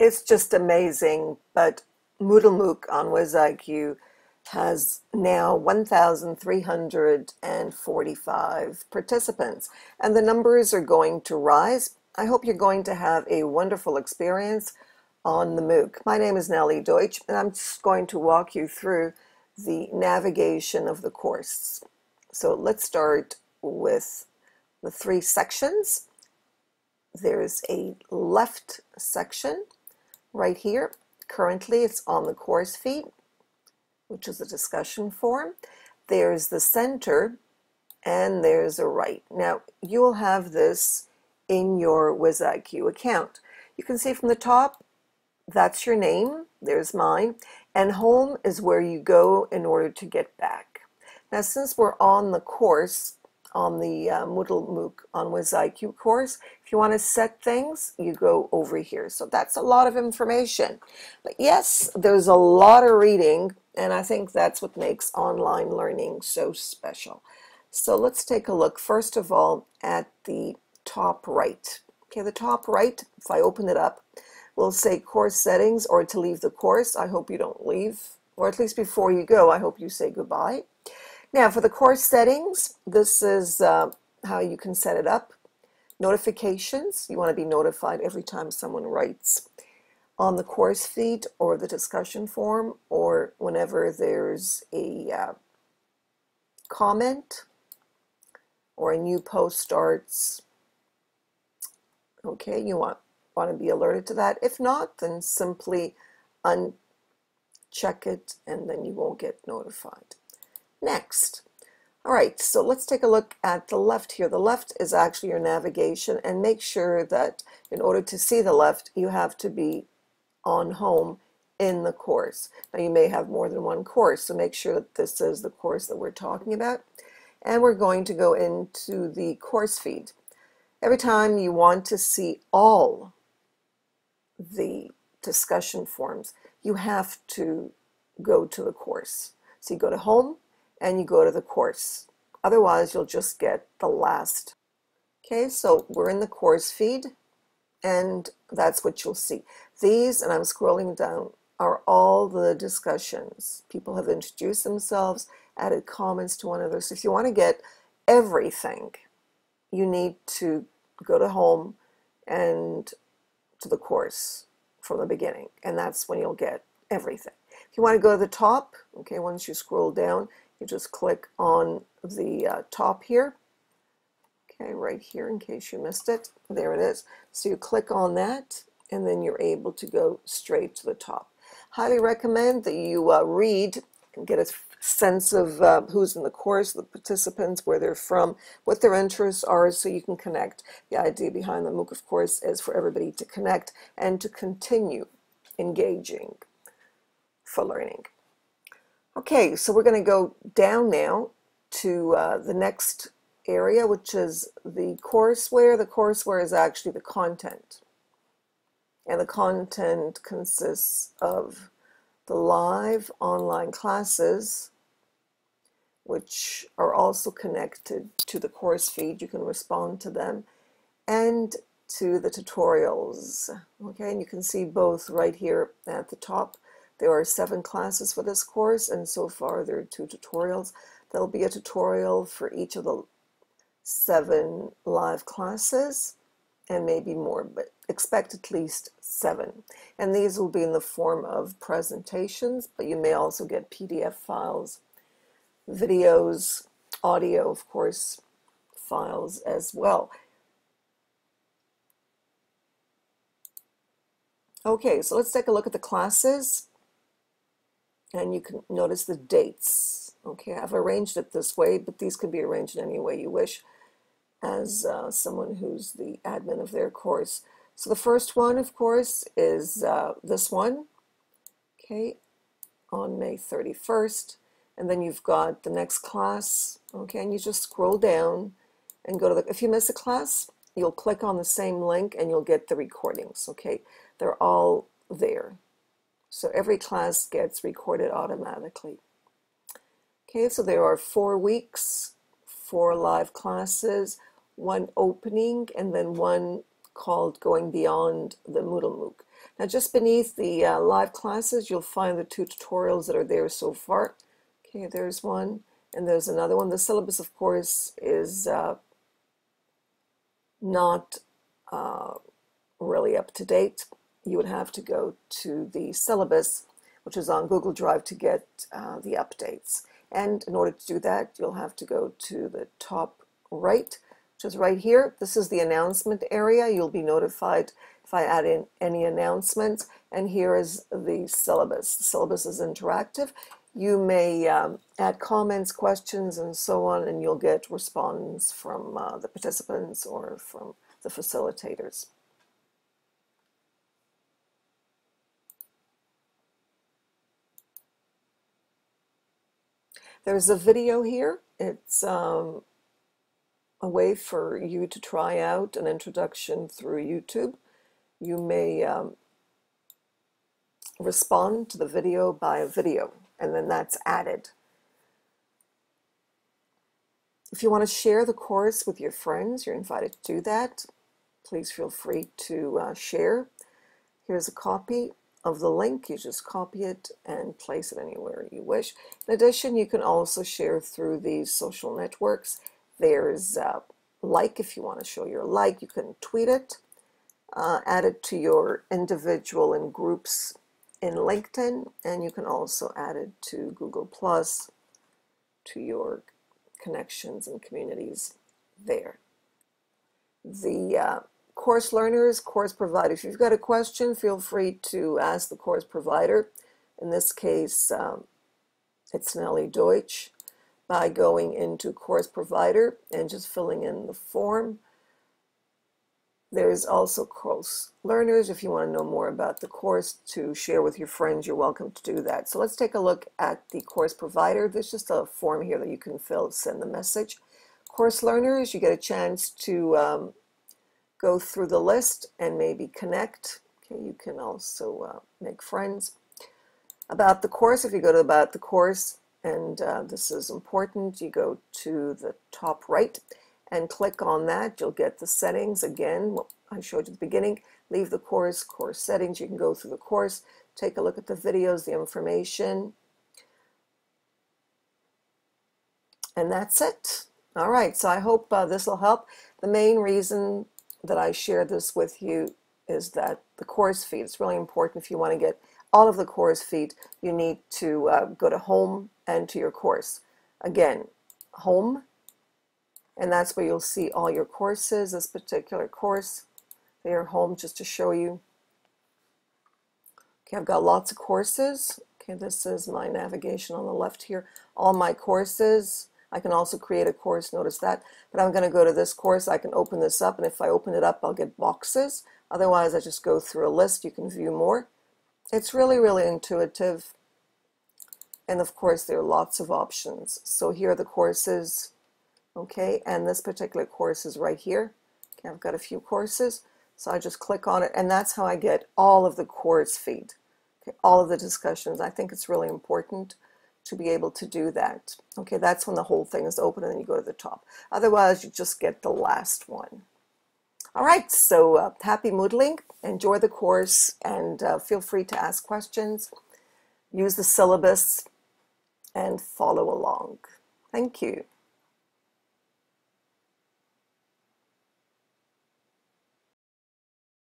It's just amazing, but Moodle MOOC on WizIQ has now 1,345 participants, and the numbers are going to rise. I hope you're going to have a wonderful experience on the MOOC. My name is Nellie Deutsch, and I'm just going to walk you through the navigation of the course. So let's start with the three sections. There's a left section right here. Currently it's on the course feed, which is a discussion forum. There's the center and there's a right. Now you'll have this in your WizIQ account. You can see from the top, that's your name, there's mine, and home is where you go in order to get back. Now since we're on the course, on the uh, Moodle MOOC on WizIQ course. If you want to set things, you go over here. So that's a lot of information. But yes, there's a lot of reading, and I think that's what makes online learning so special. So let's take a look, first of all, at the top right. Okay, the top right, if I open it up, will say course settings or to leave the course. I hope you don't leave, or at least before you go, I hope you say goodbye. Now for the course settings, this is uh, how you can set it up. Notifications, you want to be notified every time someone writes on the course feed or the discussion forum or whenever there's a uh, comment or a new post starts. Okay, you want, want to be alerted to that. If not, then simply uncheck it and then you won't get notified. Next. All right, so let's take a look at the left here. The left is actually your navigation and make sure that in order to see the left, you have to be on home in the course. Now you may have more than one course, so make sure that this is the course that we're talking about. And we're going to go into the course feed. Every time you want to see all the discussion forums, you have to go to the course. So you go to home, and you go to the course. Otherwise, you'll just get the last. Okay, so we're in the course feed, and that's what you'll see. These, and I'm scrolling down, are all the discussions. People have introduced themselves, added comments to one another. So if you want to get everything, you need to go to home and to the course from the beginning, and that's when you'll get everything. If you want to go to the top, okay, once you scroll down, you just click on the uh, top here. Okay, right here in case you missed it. There it is. So you click on that and then you're able to go straight to the top. Highly recommend that you uh, read and get a sense of uh, who's in the course, the participants, where they're from, what their interests are, so you can connect. The idea behind the MOOC, of course, is for everybody to connect and to continue engaging for learning. Okay, so we're going to go down now to uh, the next area, which is the courseware. The courseware is actually the content. And the content consists of the live online classes, which are also connected to the course feed. You can respond to them and to the tutorials. Okay, and you can see both right here at the top there are seven classes for this course, and so far there are two tutorials. There'll be a tutorial for each of the seven live classes, and maybe more, but expect at least seven. And these will be in the form of presentations, but you may also get PDF files, videos, audio, of course, files as well. Okay, so let's take a look at the classes and you can notice the dates. Okay, I've arranged it this way, but these can be arranged in any way you wish as uh, someone who's the admin of their course. So the first one, of course, is uh, this one, okay, on May 31st. And then you've got the next class, okay, and you just scroll down and go to the, if you miss a class, you'll click on the same link and you'll get the recordings, okay. They're all there. So every class gets recorded automatically. Okay, so there are four weeks, four live classes, one opening, and then one called Going Beyond the Moodle MOOC. Now just beneath the uh, live classes, you'll find the two tutorials that are there so far. Okay, there's one, and there's another one. The syllabus, of course, is uh, not uh, really up to date. You would have to go to the syllabus, which is on Google Drive, to get uh, the updates. And in order to do that, you'll have to go to the top right, which is right here. This is the announcement area. You'll be notified if I add in any announcements. And here is the syllabus. The syllabus is interactive. You may um, add comments, questions, and so on, and you'll get response from uh, the participants or from the facilitators. There's a video here. It's um, a way for you to try out an introduction through YouTube. You may um, respond to the video by a video, and then that's added. If you want to share the course with your friends, you're invited to do that. Please feel free to uh, share. Here's a copy of the link. You just copy it and place it anywhere you wish. In addition, you can also share through these social networks. There's uh, like if you want to show your like, you can tweet it, uh, add it to your individual and groups in LinkedIn, and you can also add it to Google Plus, to your connections and communities there. The uh, course learners, course provider. If you've got a question, feel free to ask the course provider. In this case, um, it's Nellie Deutsch by going into course provider and just filling in the form. There's also course learners. If you want to know more about the course to share with your friends, you're welcome to do that. So let's take a look at the course provider. There's just a form here that you can fill, send the message. Course learners, you get a chance to um, go through the list and maybe connect. Okay, you can also uh, make friends. About the course, if you go to about the course, and uh, this is important, you go to the top right and click on that. You'll get the settings again. what I showed you at the beginning. Leave the course, course settings. You can go through the course, take a look at the videos, the information. And that's it. All right, so I hope uh, this will help. The main reason that I share this with you is that the course feed, it's really important if you want to get all of the course feed, you need to uh, go to home and to your course. Again, home, and that's where you'll see all your courses, this particular course. There, home, just to show you. Okay, I've got lots of courses. Okay, this is my navigation on the left here. All my courses. I can also create a course, notice that. But I'm going to go to this course. I can open this up, and if I open it up, I'll get boxes. Otherwise, I just go through a list. You can view more. It's really, really intuitive. And of course, there are lots of options. So here are the courses, okay? And this particular course is right here. Okay, I've got a few courses. So I just click on it, and that's how I get all of the course feed, okay, all of the discussions. I think it's really important to be able to do that. Okay, that's when the whole thing is open and then you go to the top. Otherwise, you just get the last one. All right, so uh, happy Moodling. Enjoy the course and uh, feel free to ask questions. Use the syllabus and follow along. Thank you.